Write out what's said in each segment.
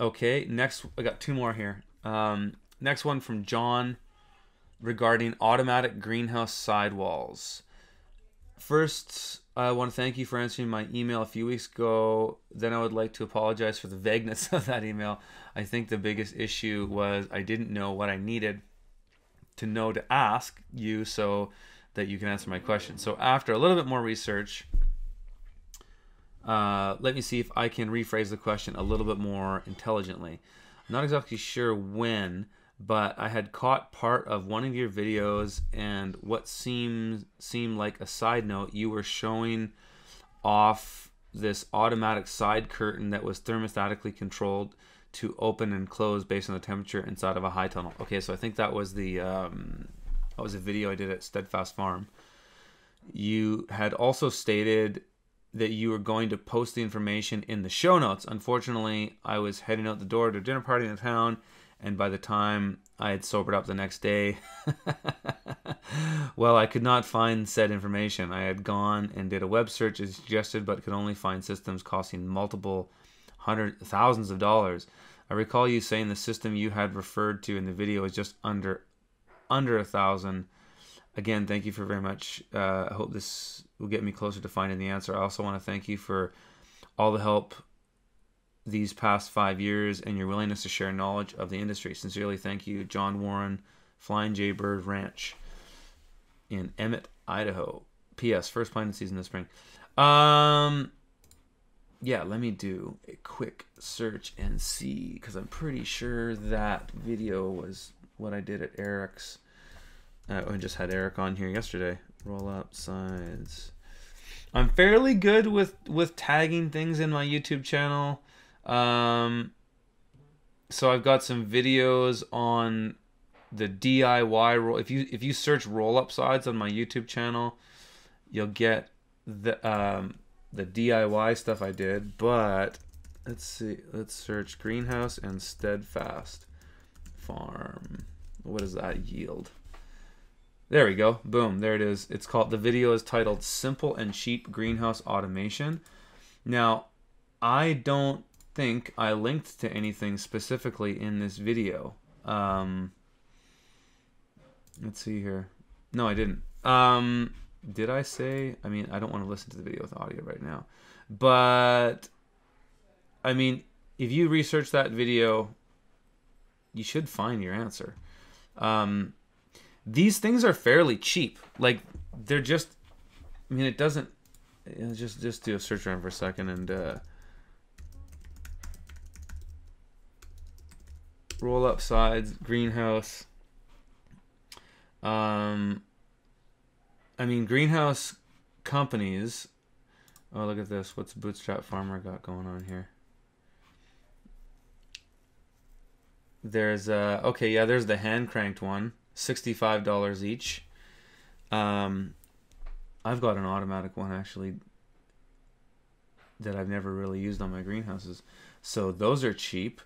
okay, next I got two more here. Um, next one from John regarding automatic greenhouse sidewalls. First, I want to thank you for answering my email a few weeks ago. Then I would like to apologize for the vagueness of that email. I think the biggest issue was I didn't know what I needed to know to ask you so that you can answer my question. So after a little bit more research, uh, let me see if I can rephrase the question a little bit more intelligently. I'm not exactly sure when, but I had caught part of one of your videos, and what seemed seemed like a side note, you were showing off this automatic side curtain that was thermostatically controlled to open and close based on the temperature inside of a high tunnel. Okay, so I think that was the um, that was a video I did at Steadfast Farm. You had also stated that you were going to post the information in the show notes. Unfortunately, I was heading out the door to a dinner party in the town, and by the time I had sobered up the next day, well, I could not find said information. I had gone and did a web search as suggested, but could only find systems costing multiple hundred thousands of dollars. I recall you saying the system you had referred to in the video was just under under a thousand. Again, thank you for very much. Uh, I hope this will get me closer to finding the answer. I also want to thank you for all the help these past five years and your willingness to share knowledge of the industry. Sincerely, thank you, John Warren, Flying Jaybird Ranch in Emmett, Idaho. P.S. First planting season this spring. Um, yeah, let me do a quick search and see because I'm pretty sure that video was what I did at Eric's. Uh, I just had Eric on here yesterday. Roll up sides. I'm fairly good with with tagging things in my YouTube channel. Um, so I've got some videos on the DIY roll. If you if you search roll up sides on my YouTube channel, you'll get the um, the DIY stuff I did. But let's see. Let's search greenhouse and steadfast farm. What does that yield? There we go. Boom. There it is. It's called, the video is titled Simple and Cheap Greenhouse Automation. Now, I don't think I linked to anything specifically in this video. Um, let's see here. No, I didn't. Um, did I say? I mean, I don't want to listen to the video with audio right now. But, I mean, if you research that video, you should find your answer. Um, these things are fairly cheap. Like they're just. I mean, it doesn't. Just just do a search around for a second and uh, roll up sides greenhouse. Um, I mean greenhouse companies. Oh, look at this. What's Bootstrap Farmer got going on here? There's uh okay, yeah, there's the hand cranked one. $65 each. Um, I've got an automatic one actually that I've never really used on my greenhouses. So those are cheap.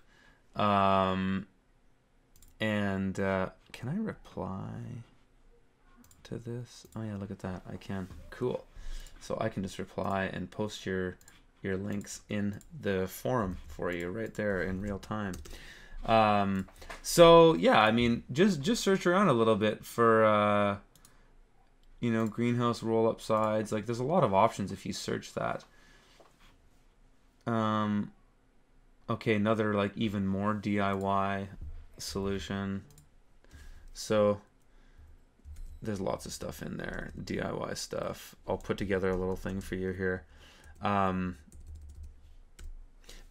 Um, and uh, can I reply to this? Oh yeah, look at that. I can. Cool. So I can just reply and post your your links in the forum for you right there in real time. Um, so yeah, I mean, just just search around a little bit for uh, you know greenhouse roll up sides. Like, there's a lot of options if you search that. Um, okay, another like even more DIY solution. So there's lots of stuff in there, DIY stuff. I'll put together a little thing for you here. Um,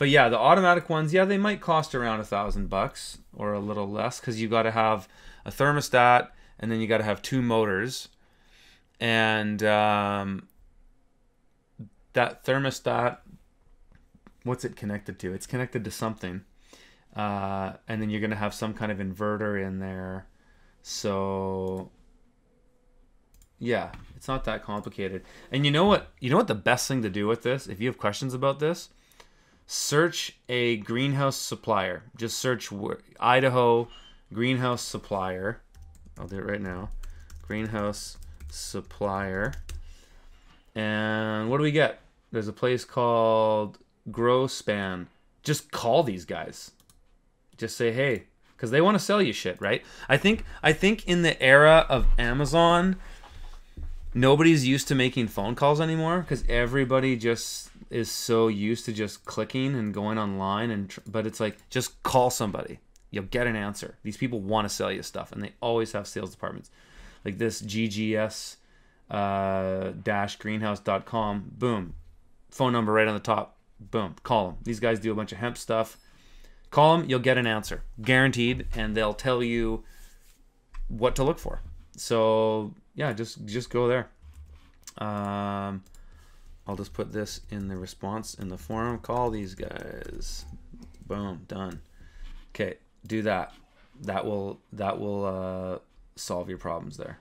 but yeah, the automatic ones, yeah, they might cost around a thousand bucks or a little less because you got to have a thermostat and then you got to have two motors, and um, that thermostat, what's it connected to? It's connected to something, uh, and then you're gonna have some kind of inverter in there, so yeah, it's not that complicated. And you know what? You know what the best thing to do with this, if you have questions about this search a greenhouse supplier. Just search Idaho greenhouse supplier. I'll do it right now. Greenhouse supplier. And what do we get? There's a place called GrowSpan. just call these guys. Just say, hey, because they want to sell you shit, right? I think I think in the era of Amazon, nobody's used to making phone calls anymore because everybody just is so used to just clicking and going online and but it's like just call somebody. You'll get an answer. These people want to sell you stuff and they always have sales departments. Like this ggs uh, dash greenhouse.com boom. Phone number right on the top boom call them these guys do a bunch of hemp stuff. Call them you'll get an answer guaranteed and they'll tell you what to look for. So yeah just just go there. Um, I'll just put this in the response in the forum. Call these guys. Boom, done. Okay, do that. That will that will uh, solve your problems there.